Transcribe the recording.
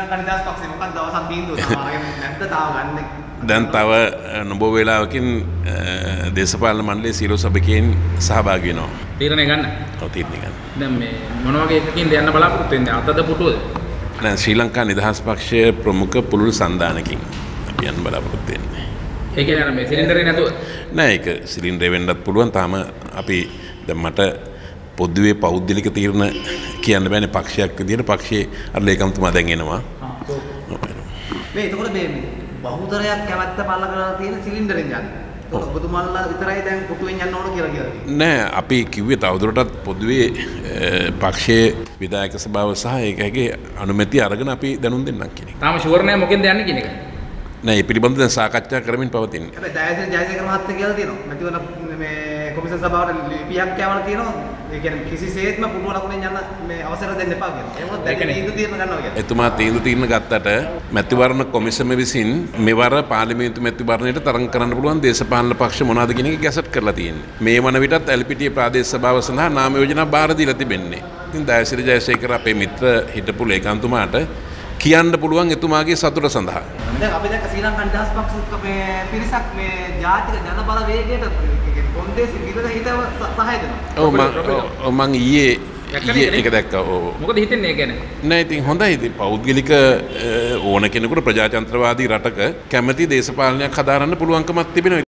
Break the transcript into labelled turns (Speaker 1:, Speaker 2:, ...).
Speaker 1: ලංකා නිදහස් පක්ෂේ මොකක්ද අවසන් තීන්දුව සමහරගෙන නැද්ද තාම ගන්න
Speaker 2: දැන් තව නොබෝ වෙලාවකින් දේශපාලන මණ්ඩලේ සියලු සභිකයන් සහභාගී වෙනවා.
Speaker 3: තීරණය ගන්න.
Speaker 2: ඔව් තීරණය ගන්න.
Speaker 3: දැන් මේ මොන වගේ එකකින්ද යන්න බලාපොරොත්තු වෙන්නේ? අතද පුටුවද?
Speaker 2: නෑ ශ්‍රී ලංකා නිදහස් පක්ෂයේ ප්‍රමුඛ පුළුල් සන්ධානකින් අපි යන්න බලාපොරොත්තු වෙන්නේ.
Speaker 3: ඒ කියන්නේ අර මේ සිලින්ඩරේ නැතුව
Speaker 2: නෑ ඒක සිලින්ඩරේ වෙන්නත් පුළුවන්. තාම අපි දැන් මට පොදුවේ පෞද්ගලික තීරණ කියන්න බෑනේ පක්ෂයක් විදිහට පක්ෂයේ අර ලේකම්තුමා දැන් එනවා.
Speaker 1: මේ එතකොට මේ බහුතරයක් කැමැත්ත පල්ල කරලා තියෙන සිලින්ඩරෙන් යන්නේ. එතකොට ඔබතුමාලා විතරයි දැන් පුටුවෙන් යන්න ඕන කියලා තියෙනවා.
Speaker 2: නෑ අපි කිව්වේ තවදුරටත් පොදුවේ පක්ෂයේ විදායක සභාව සහ ඒකගේ අනුමැති අරගෙන අපි දැනුම් දෙන්නම් කියන එක.
Speaker 3: තාම ෂුවර් නැහැ මොකෙන්ද යන්නේ කියන එක.
Speaker 2: නෑ ඒ පිළිබඳව දැන් සාකච්ඡා කරමින් පවතින්නේ.
Speaker 1: හැබැයි ජයසිරි ජයසේකර මහත්තයා කියලා තියෙනවා. මැතිවරණ මේ කොමිසම් සභාවට ලිපියක් කියවලා තියෙනවා. ඒ කියන්නේ කිසිසේත්ම පුටුව ලකුණෙන් යන්න මේ අවසර දෙන්න එපා කියලා. ඒ මොකද දැන් නීති තීරණ ගන්නවා කියලා.
Speaker 2: එතුමා තීන්දුව తీරන ගත්තට මැතිවරණ කොමිසම විසින් මෙවර පාර්ලිමේන්තු මැතිවරණයට තරඟ කරන්න පුළුවන් දේශපාලන පක්ෂ මොනවද කියන එක ගැසට් කරලා තියෙන්නේ. මේ වන විටත් එල්පිටිය ප්‍රාදේශ සභාව සඳහා නාම යෝජනා බාර දීලා තිබෙන්නේ. ඉතින් දයසිරි ජයසේකර අපේ මිත්‍ර හිටපු ලේකම්තුමාට කියන්න පුළුවන් එතුමාගේ සතුට සඳහා.
Speaker 1: දැන් අපි දැක්ක ශ්‍රී ලංකා නිදහස් පක්ෂ මේ පිරිසක් මේ ජාතික ජන බල වේගයට කොන්දේසි විරද හිතව සහාය දෙනවා.
Speaker 2: ඔව් මම ඔව් මං ඊයේ ඊයේ ඒක දැක්කා. ඔව්.
Speaker 3: මොකද හිතන්නේ ඒ ගැන?
Speaker 2: නෑ ඉතින් හොඳයි ඉතින් පෞද්ගලික ඕන කෙනෙකුට ප්‍රජාතන්ත්‍රවාදී රටක කැමැති දේශපාලනයක් හදාරන්න පුළුවන්කමක් තිබෙනවා.